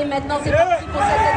Et maintenant, c'est parti pour cette